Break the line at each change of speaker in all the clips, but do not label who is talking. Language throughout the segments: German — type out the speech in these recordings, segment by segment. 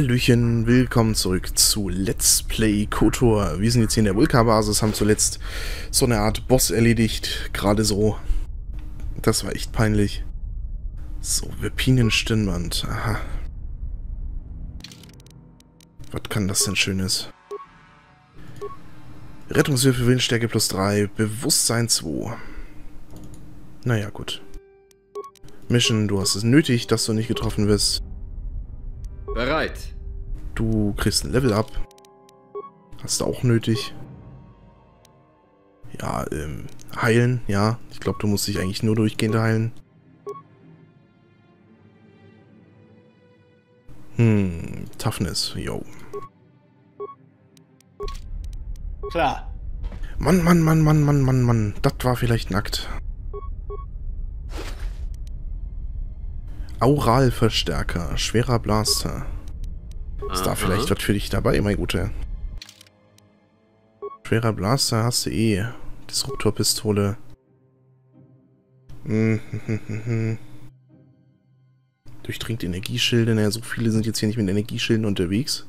Hallöchen, willkommen zurück zu Let's Play KOTOR. Wir sind jetzt hier in der Vulka-Basis, haben zuletzt so eine Art Boss erledigt, gerade so. Das war echt peinlich. So, Vipinen-Stirnband, aha. Was kann das denn Schönes? Rettungswürfe, Willensstärke plus 3, Bewusstsein 2. Naja, gut. Mission, du hast es nötig, dass du nicht getroffen wirst.
Bereit.
Du kriegst ein Level up. Hast du auch nötig. Ja, ähm, heilen, ja. Ich glaube, du musst dich eigentlich nur durchgehend heilen. Hm, Toughness, yo.
Klar.
Mann, Mann, Mann, Mann, Mann, Mann, Mann. Das war vielleicht nackt. Auralverstärker, schwerer Blaster. Ist da vielleicht was für dich dabei, mein Guter? Schwerer Blaster hast du eh. Disruptorpistole. Mhm. Durchdringt Energieschilde. Naja, so viele sind jetzt hier nicht mit Energieschilden unterwegs.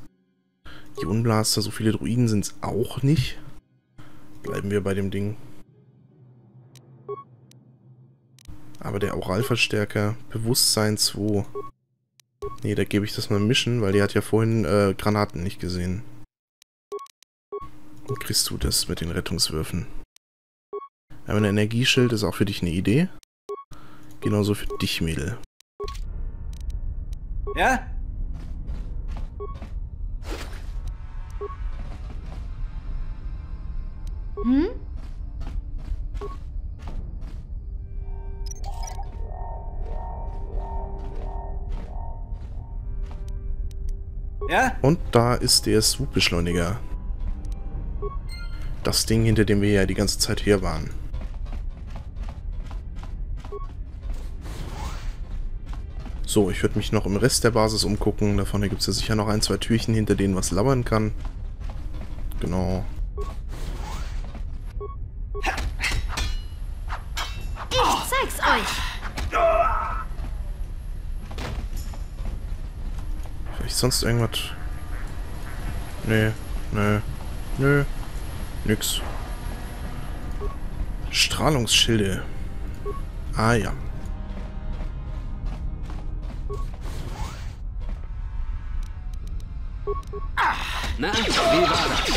Ionenblaster, so viele Druiden sind es auch nicht. Bleiben wir bei dem Ding. Aber der Auralverstärker, Bewusstsein 2. Nee, da gebe ich das mal Mission, weil die hat ja vorhin äh, Granaten nicht gesehen. Dann kriegst du das mit den Rettungswürfen. Aber ein Energieschild ist auch für dich eine Idee. Genauso für dich, Mädel.
Ja?
Hm?
Ja?
Und da ist der Swoop-Beschleuniger. Das Ding, hinter dem wir ja die ganze Zeit her waren. So, ich würde mich noch im Rest der Basis umgucken. Da vorne gibt es ja sicher noch ein, zwei Türchen, hinter denen was lauern kann. Genau. Sonst irgendwas? Nee, nö, nö, nix. Strahlungsschilde. Ah ja.
Na, wie war das?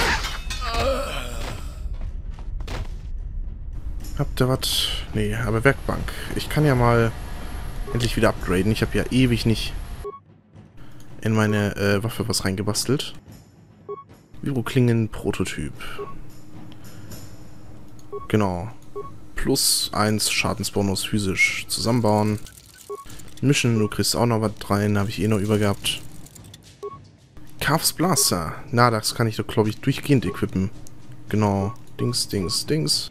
Habt ihr was? Nee, aber Werkbank. Ich kann ja mal endlich wieder upgraden. Ich habe ja ewig nicht in meine äh, Waffe was reingebastelt. Viroklingen Prototyp. Genau. Plus 1 Schadensbonus physisch zusammenbauen. Mission, du kriegst auch noch was rein, habe ich eh noch übergehabt. Calf's Blaster. Na, das kann ich doch, glaube ich, durchgehend equippen. Genau. Dings, Dings, Dings.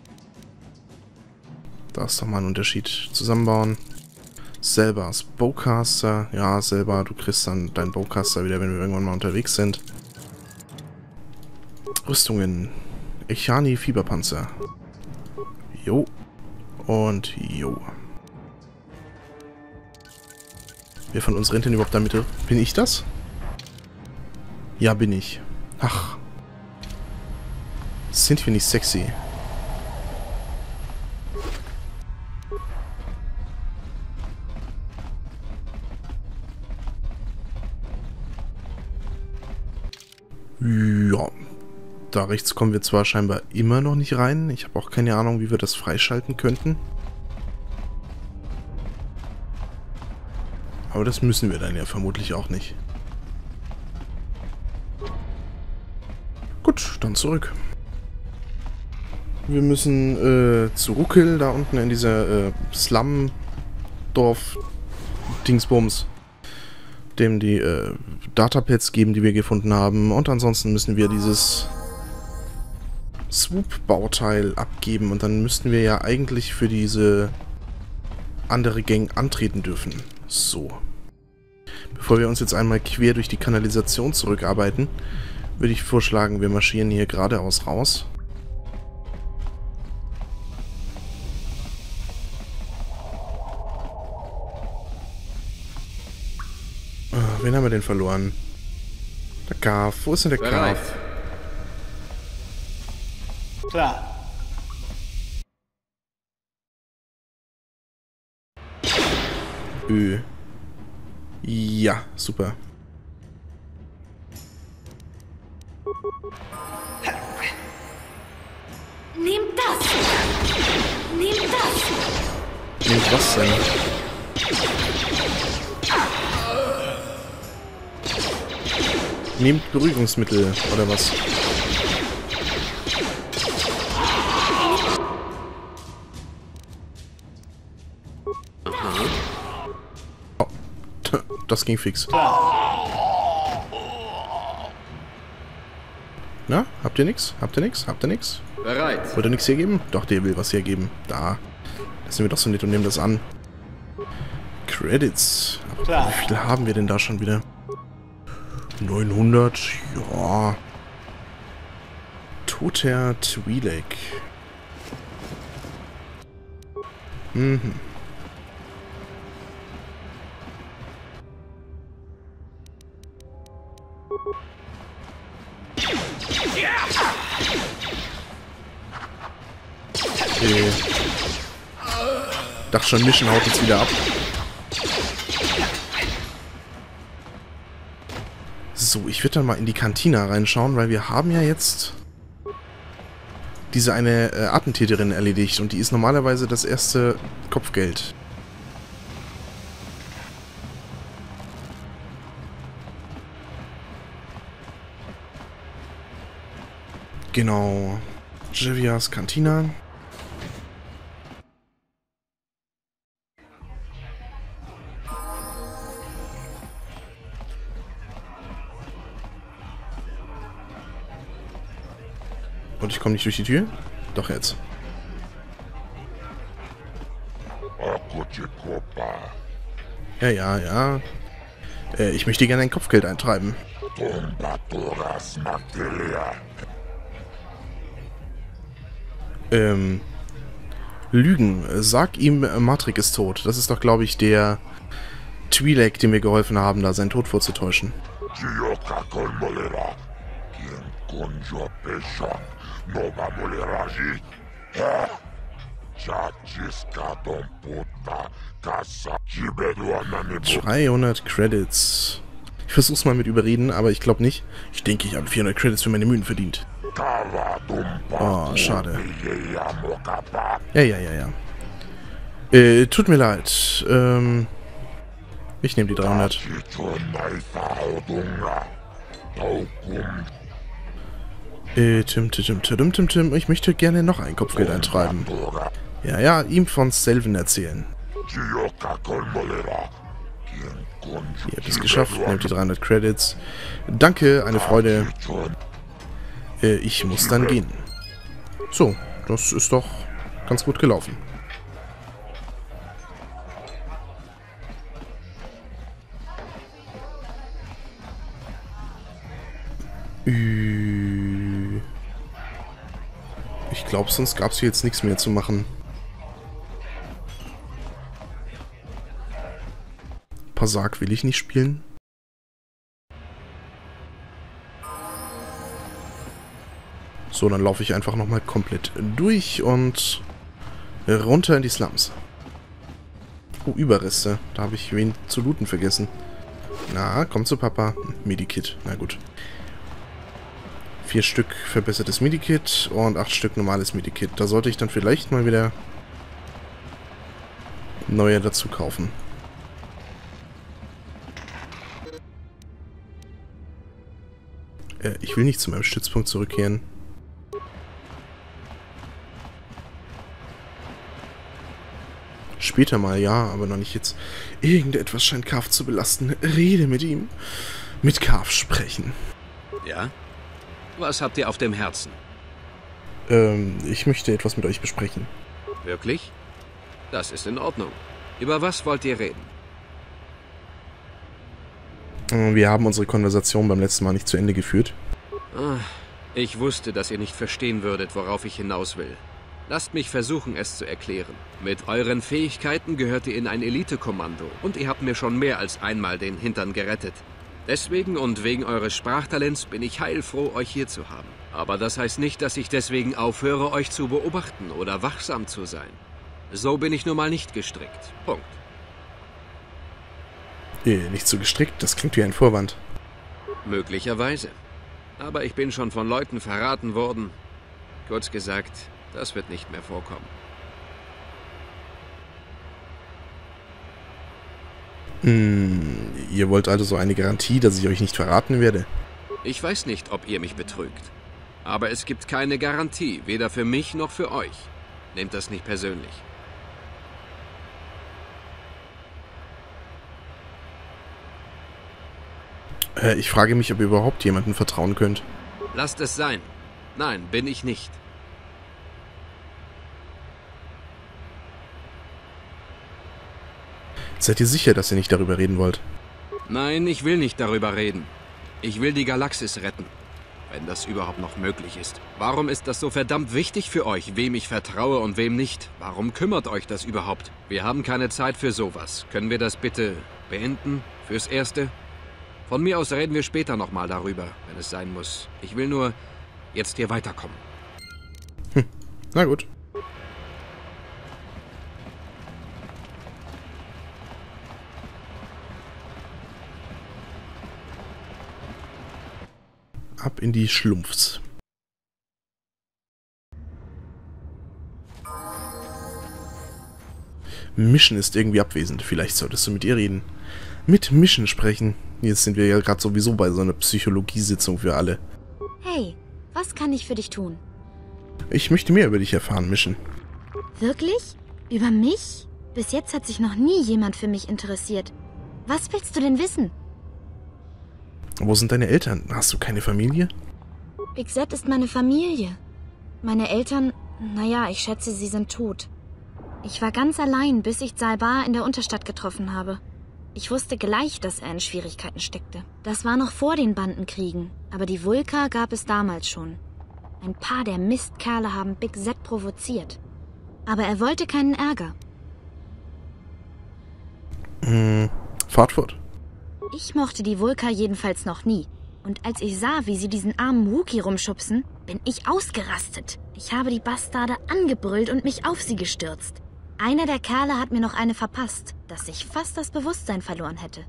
Da ist doch mal ein Unterschied. Zusammenbauen. Selber als Bowcaster. Ja, selber. Du kriegst dann deinen Bowcaster wieder, wenn wir irgendwann mal unterwegs sind. Rüstungen. Echani Fieberpanzer. Jo. Und jo. Wer von uns rennt denn überhaupt damit? Bin ich das? Ja, bin ich. Ach. Sind wir nicht sexy? Ja. Da rechts kommen wir zwar scheinbar immer noch nicht rein. Ich habe auch keine Ahnung, wie wir das freischalten könnten. Aber das müssen wir dann ja vermutlich auch nicht. Gut, dann zurück. Wir müssen äh, zu Ruckel, da unten in dieser äh, Slum-Dorf-Dingsbums, dem die äh, Datapads geben, die wir gefunden haben. Und ansonsten müssen wir dieses Swoop-Bauteil abgeben. Und dann müssten wir ja eigentlich für diese andere Gang antreten dürfen. So. Bevor wir uns jetzt einmal quer durch die Kanalisation zurückarbeiten, würde ich vorschlagen, wir marschieren hier geradeaus raus. Haben wir denn verloren? Der Graf. Wo ist denn der
Bereit.
Graf?
Klar.
Ö. Ja, super.
Nehmt das! Nehmt das!
Nehmt was denn? Nehmt Beruhigungsmittel, oder was? Oh, das ging fix. Na, habt ihr nix? Habt ihr nix? Habt ihr nix?
Bereit.
Wollt ihr nichts hergeben? Doch, der will was hergeben. Da. Das sind wir doch so nett und nehmen das an. Credits. Aber wie viel haben wir denn da schon wieder? 900? Ja. Toter Twi'lek. Mhm. Okay. Dachte schon, Mission haut jetzt wieder ab. So, ich würde dann mal in die Kantina reinschauen, weil wir haben ja jetzt diese eine äh, Attentäterin erledigt und die ist normalerweise das erste Kopfgeld. Genau. Javias Kantina. Ich komme nicht durch die Tür? Doch jetzt.
Akuchikopa,
Ja, ja, ja. Äh, ich möchte gerne ein Kopfgeld eintreiben. Ähm. Lügen. Sag ihm, Matrik ist tot. Das ist doch, glaube ich, der Twi'lek, dem wir geholfen haben, da seinen Tod vorzutäuschen.
Chibeduana nebo,
300 Credits. Ich versuch's mal mit überreden, aber ich glaube nicht. Ich denke, ich habe 400 Credits für meine Mühen verdient. Oh, schade. Ja, ja, ja, ja. Äh, tut mir leid. Ähm. Ich nehme die 300. Äh, Tim, Tim, Tim, Tim, Tim. Ich möchte gerne noch ein Kopfgeld eintreiben. Ja, ja, ihm von Selvin erzählen. Ihr habt es geschafft, nehmt die 300 Credits. Danke, eine Freude. Äh, ich muss dann gehen. So, das ist doch ganz gut gelaufen. Glaube, sonst gab es hier jetzt nichts mehr zu machen. Passag will ich nicht spielen. So, dann laufe ich einfach nochmal komplett durch und runter in die Slums. Oh, Überreste. Da habe ich wen zu looten vergessen. Na, komm zu Papa. Medikit. Na gut. Vier Stück verbessertes Medikit und acht Stück normales Medikit. Da sollte ich dann vielleicht mal wieder neue dazu kaufen. Äh, ich will nicht zu meinem Stützpunkt zurückkehren. Später mal, ja, aber noch nicht jetzt. Irgendetwas scheint Kaf zu belasten. Rede mit ihm. Mit Kaf sprechen.
Ja? Was habt ihr auf dem Herzen?
Ähm, ich möchte etwas mit euch besprechen.
Wirklich? Das ist in Ordnung. Über was wollt ihr reden?
Äh, Wir haben unsere Konversation beim letzten Mal nicht zu Ende geführt.
Ah, ich wusste, dass ihr nicht verstehen würdet, worauf ich hinaus will. Lasst mich versuchen, es zu erklären. Mit euren Fähigkeiten gehört ihr in ein Elitekommando und ihr habt mir schon mehr als einmal den Hintern gerettet. Deswegen und wegen eures Sprachtalents bin ich heilfroh, euch hier zu haben. Aber das heißt nicht, dass ich deswegen aufhöre, euch zu beobachten oder wachsam zu sein. So bin ich nun mal nicht gestrickt. Punkt.
Nee, nicht so gestrickt, das klingt wie ein Vorwand.
Möglicherweise. Aber ich bin schon von Leuten verraten worden. Kurz gesagt, das wird nicht mehr vorkommen.
Hm, ihr wollt also so eine Garantie, dass ich euch nicht verraten werde?
Ich weiß nicht, ob ihr mich betrügt. Aber es gibt keine Garantie, weder für mich noch für euch. Nehmt das nicht persönlich.
Äh, ich frage mich, ob ihr überhaupt jemandem vertrauen könnt.
Lasst es sein. Nein, bin ich nicht.
Seid ihr sicher, dass ihr nicht darüber reden wollt?
Nein, ich will nicht darüber reden. Ich will die Galaxis retten. Wenn das überhaupt noch möglich ist. Warum ist das so verdammt wichtig für euch, wem ich vertraue und wem nicht? Warum kümmert euch das überhaupt? Wir haben keine Zeit für sowas. Können wir das bitte beenden? Fürs Erste? Von mir aus reden wir später nochmal darüber, wenn es sein muss. Ich will nur jetzt hier weiterkommen.
Na gut. Ab in die Schlumpfs. Mission ist irgendwie abwesend. Vielleicht solltest du mit ihr reden. Mit Mission sprechen. Jetzt sind wir ja gerade sowieso bei so einer Psychologiesitzung für alle.
Hey, was kann ich für dich tun?
Ich möchte mehr über dich erfahren, Mission.
Wirklich? Über mich? Bis jetzt hat sich noch nie jemand für mich interessiert. Was willst du denn wissen?
Wo sind deine Eltern? Hast du keine Familie?
Big Z ist meine Familie. Meine Eltern, naja, ich schätze, sie sind tot. Ich war ganz allein, bis ich Zalbar in der Unterstadt getroffen habe. Ich wusste gleich, dass er in Schwierigkeiten steckte. Das war noch vor den Bandenkriegen, aber die Vulka gab es damals schon. Ein paar der Mistkerle haben Big Z provoziert. Aber er wollte keinen Ärger.
Hm, fahrt fort.
Ich mochte die Vulka jedenfalls noch nie. Und als ich sah, wie sie diesen armen Wookie rumschubsen, bin ich ausgerastet. Ich habe die Bastarde angebrüllt und mich auf sie gestürzt. Einer der Kerle hat mir noch eine verpasst, dass ich fast das Bewusstsein verloren hätte.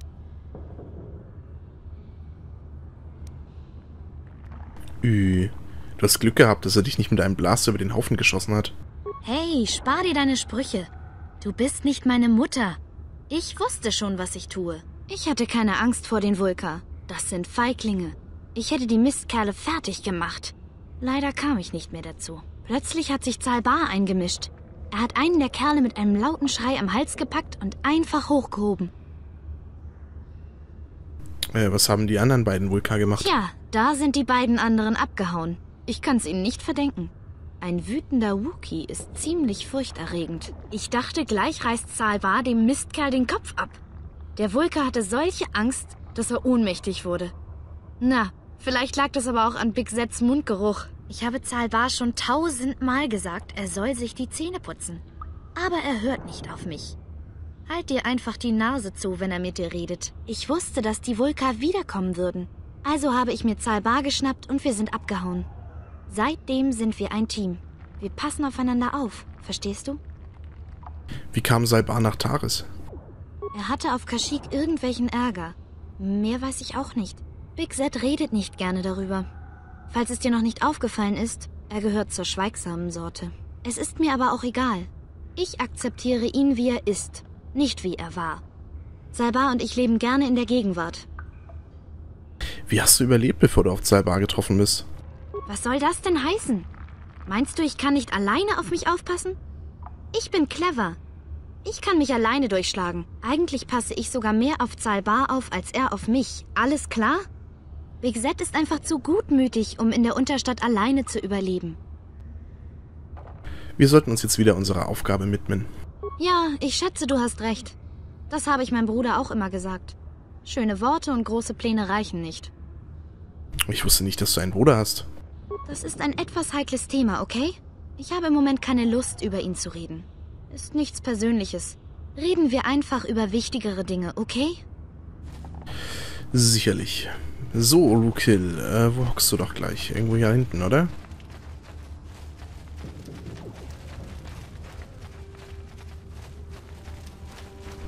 Ü, du hast Glück gehabt, dass er dich nicht mit einem Blaster über den Haufen geschossen hat.
Hey, spar dir deine Sprüche. Du bist nicht meine Mutter. Ich wusste schon, was ich tue. Ich hatte keine Angst vor den Vulka. Das sind Feiglinge. Ich hätte die Mistkerle fertig gemacht. Leider kam ich nicht mehr dazu. Plötzlich hat sich Zalbar eingemischt. Er hat einen der Kerle mit einem lauten Schrei am Hals gepackt und einfach hochgehoben.
Äh, was haben die anderen beiden Vulka gemacht?
Tja, da sind die beiden anderen abgehauen. Ich kann's ihnen nicht verdenken. Ein wütender Wookie ist ziemlich furchterregend. Ich dachte, gleich reißt Zalbar dem Mistkerl den Kopf ab. Der Vulka hatte solche Angst, dass er ohnmächtig wurde. Na, vielleicht lag das aber auch an Big Zets Mundgeruch. Ich habe Zalbar schon tausendmal gesagt, er soll sich die Zähne putzen. Aber er hört nicht auf mich. Halt dir einfach die Nase zu, wenn er mit dir redet. Ich wusste, dass die Vulka wiederkommen würden. Also habe ich mir Zalbar geschnappt und wir sind abgehauen. Seitdem sind wir ein Team. Wir passen aufeinander auf, verstehst du?
Wie kam Salbar nach Taris?
Er hatte auf Kashyyyk irgendwelchen Ärger. Mehr weiß ich auch nicht. Big Z redet nicht gerne darüber. Falls es dir noch nicht aufgefallen ist, er gehört zur schweigsamen Sorte. Es ist mir aber auch egal. Ich akzeptiere ihn, wie er ist, nicht wie er war. Salbar und ich leben gerne in der Gegenwart.
Wie hast du überlebt, bevor du auf Salbar getroffen bist?
Was soll das denn heißen? Meinst du, ich kann nicht alleine auf mich aufpassen? Ich bin clever. Ich kann mich alleine durchschlagen. Eigentlich passe ich sogar mehr auf Zalbar auf als er auf mich. Alles klar? Big Z ist einfach zu gutmütig, um in der Unterstadt alleine zu überleben.
Wir sollten uns jetzt wieder unserer Aufgabe widmen.
Ja, ich schätze, du hast recht. Das habe ich meinem Bruder auch immer gesagt. Schöne Worte und große Pläne reichen nicht.
Ich wusste nicht, dass du einen Bruder hast.
Das ist ein etwas heikles Thema, okay? Ich habe im Moment keine Lust, über ihn zu reden. Ist nichts Persönliches. Reden wir einfach über wichtigere Dinge, okay?
Sicherlich. So, Rukil, äh, wo hockst du doch gleich? Irgendwo hier hinten, oder?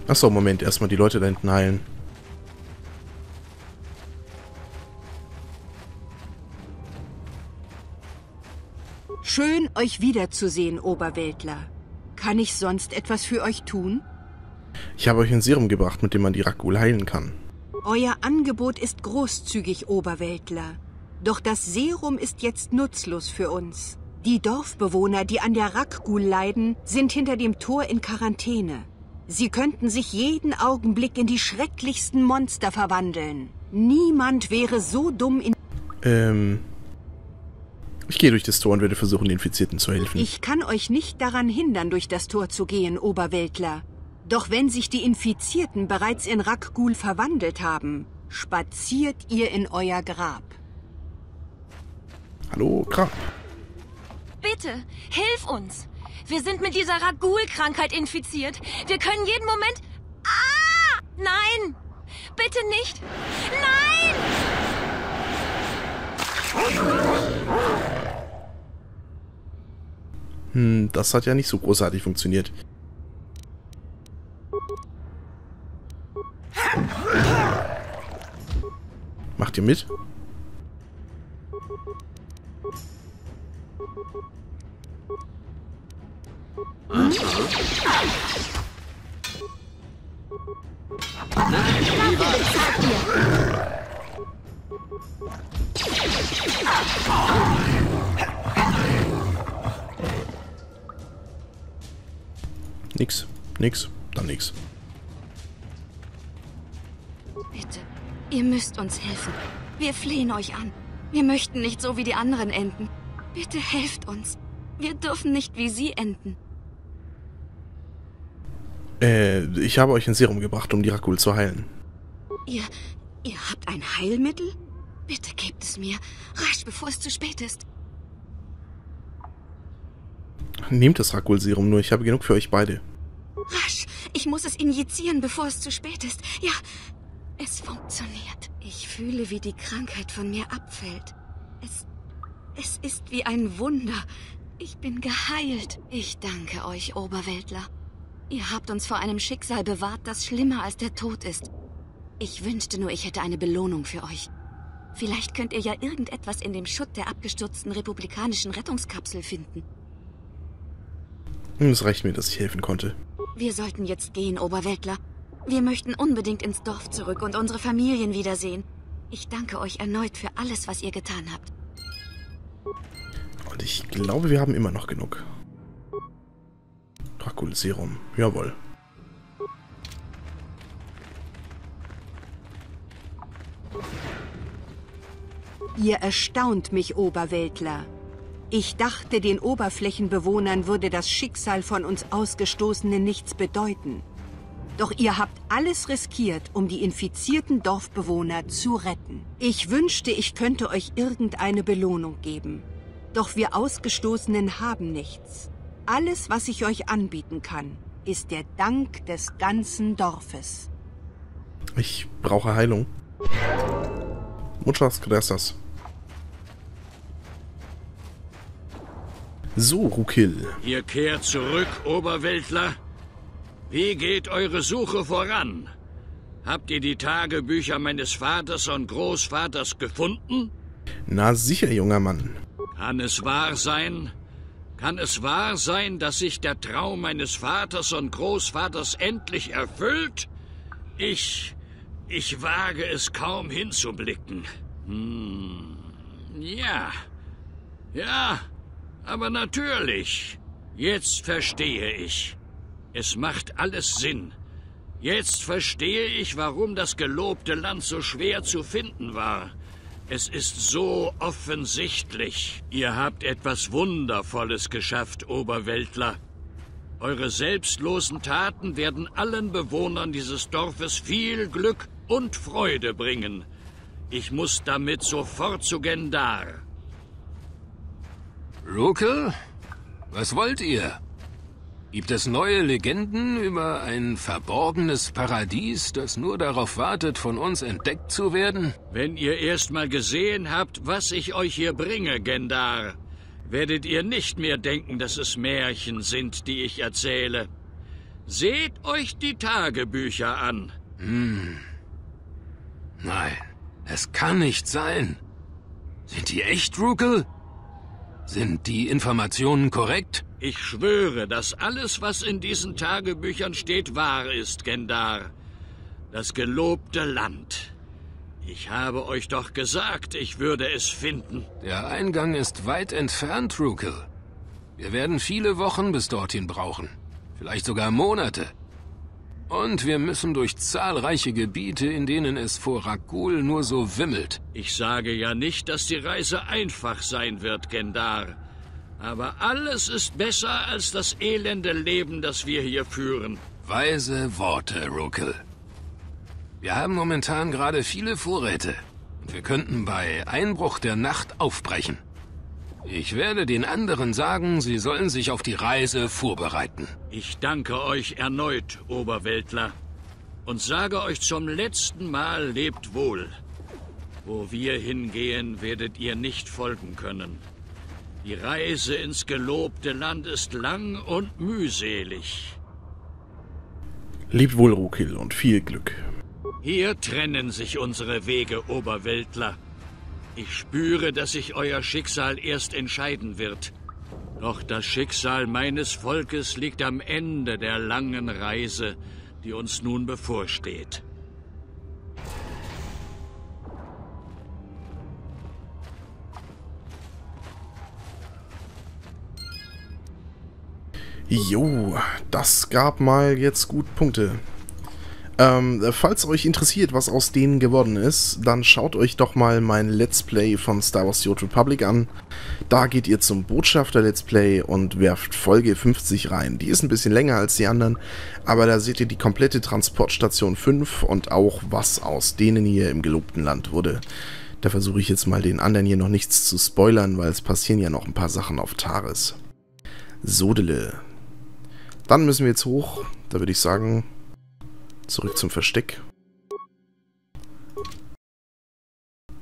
Achso, Moment, erstmal die Leute da hinten heilen.
Schön, euch wiederzusehen, Oberweltler. Kann ich sonst etwas für euch tun?
Ich habe euch ein Serum gebracht, mit dem man die Rakul heilen kann.
Euer Angebot ist großzügig, Oberweltler. Doch das Serum ist jetzt nutzlos für uns. Die Dorfbewohner, die an der Rakgul leiden, sind hinter dem Tor in Quarantäne. Sie könnten sich jeden Augenblick in die schrecklichsten Monster verwandeln. Niemand wäre so dumm in...
Ähm... Ich gehe durch das Tor und werde versuchen, den Infizierten zu helfen.
Ich kann euch nicht daran hindern, durch das Tor zu gehen, Oberweltler. Doch wenn sich die Infizierten bereits in Rakgul verwandelt haben, spaziert ihr in euer Grab.
Hallo, Grab.
Bitte, hilf uns! Wir sind mit dieser Ragul-Krankheit infiziert. Wir können jeden Moment... Ah! Nein! Bitte nicht! Nein!
Hm, das hat ja nicht so großartig funktioniert. Macht ihr mit? Nix, dann nix.
Bitte, ihr müsst uns helfen. Wir flehen euch an. Wir möchten nicht so wie die anderen enden. Bitte helft uns. Wir dürfen nicht wie sie enden.
Äh, ich habe euch ein Serum gebracht, um die Rakul zu heilen.
Ihr, ihr habt ein Heilmittel? Bitte gebt es mir. Rasch, bevor es zu spät ist.
Nehmt das Rakul-Serum nur, ich habe genug für euch beide.
Rasch, ich muss es injizieren, bevor es zu spät ist. Ja, es funktioniert. Ich fühle, wie die Krankheit von mir abfällt. Es, es ist wie ein Wunder. Ich bin geheilt. Ich danke euch, Oberweltler. Ihr habt uns vor einem Schicksal bewahrt, das schlimmer als der Tod ist. Ich wünschte nur, ich hätte eine Belohnung für euch. Vielleicht könnt ihr ja irgendetwas in dem Schutt der abgestürzten republikanischen Rettungskapsel finden.
Es reicht mir, dass ich helfen konnte.
Wir sollten jetzt gehen, Oberweltler. Wir möchten unbedingt ins Dorf zurück und unsere Familien wiedersehen. Ich danke euch erneut für alles, was ihr getan habt.
Und ich glaube, wir haben immer noch genug. Dracul-Serum, jawohl.
Ihr erstaunt mich, Oberweltler. Ich dachte, den Oberflächenbewohnern würde das Schicksal von uns Ausgestoßenen nichts bedeuten. Doch ihr habt alles riskiert, um die infizierten Dorfbewohner zu retten. Ich wünschte, ich könnte euch irgendeine Belohnung geben. Doch wir Ausgestoßenen haben nichts. Alles, was ich euch anbieten kann, ist der Dank des ganzen Dorfes.
Ich brauche Heilung. Muchas gracias. So, Rukil.
Ihr kehrt zurück, Oberweltler? Wie geht eure Suche voran? Habt ihr die Tagebücher meines Vaters und Großvaters gefunden?
Na sicher, junger Mann.
Kann es wahr sein? Kann es wahr sein, dass sich der Traum meines Vaters und Großvaters endlich erfüllt? Ich. ich wage es kaum hinzublicken. Hm. Ja. Ja, aber natürlich. Jetzt verstehe ich. Es macht alles Sinn. Jetzt verstehe ich, warum das gelobte Land so schwer zu finden war. Es ist so offensichtlich. Ihr habt etwas Wundervolles geschafft, Oberweltler. Eure selbstlosen Taten werden allen Bewohnern dieses Dorfes viel Glück und Freude bringen. Ich muss damit sofort zu Gendar.
Rukel? Was wollt ihr? Gibt es neue Legenden über ein verborgenes Paradies, das nur darauf wartet, von uns entdeckt zu werden?
Wenn ihr erst mal gesehen habt, was ich euch hier bringe, Gendar, werdet ihr nicht mehr denken, dass es Märchen sind, die ich erzähle. Seht euch die Tagebücher an.
Hm. Nein, es kann nicht sein. Sind die echt, Rukel? Sind die Informationen korrekt?
Ich schwöre, dass alles, was in diesen Tagebüchern steht, wahr ist, Gendar. Das gelobte Land. Ich habe euch doch gesagt, ich würde es finden.
Der Eingang ist weit entfernt, Rukel. Wir werden viele Wochen bis dorthin brauchen. Vielleicht sogar Monate. Und wir müssen durch zahlreiche Gebiete, in denen es vor Ragul nur so wimmelt.
Ich sage ja nicht, dass die Reise einfach sein wird, Gendar. Aber alles ist besser als das elende Leben, das wir hier führen.
Weise Worte, Rukel. Wir haben momentan gerade viele Vorräte. Und wir könnten bei Einbruch der Nacht aufbrechen. Ich werde den anderen sagen, sie sollen sich auf die Reise vorbereiten.
Ich danke euch erneut, Oberweltler. Und sage euch zum letzten Mal, lebt wohl. Wo wir hingehen, werdet ihr nicht folgen können. Die Reise ins gelobte Land ist lang und mühselig.
Lebt wohl, Rukil, und viel Glück.
Hier trennen sich unsere Wege, Oberweltler. Ich spüre, dass sich euer Schicksal erst entscheiden wird. Doch das Schicksal meines Volkes liegt am Ende der langen Reise, die uns nun bevorsteht.
Jo, das gab mal jetzt gut Punkte. Ähm, falls euch interessiert, was aus denen geworden ist, dann schaut euch doch mal mein Let's Play von Star Wars The Old Republic an. Da geht ihr zum Botschafter Let's Play und werft Folge 50 rein. Die ist ein bisschen länger als die anderen, aber da seht ihr die komplette Transportstation 5 und auch was aus denen hier im gelobten Land wurde. Da versuche ich jetzt mal den anderen hier noch nichts zu spoilern, weil es passieren ja noch ein paar Sachen auf Taris. Sodele. Dann müssen wir jetzt hoch. Da würde ich sagen, Zurück zum Versteck.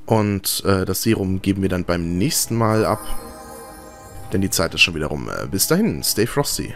Und äh, das Serum geben wir dann beim nächsten Mal ab. Denn die Zeit ist schon wieder rum. Äh, bis dahin, stay frosty.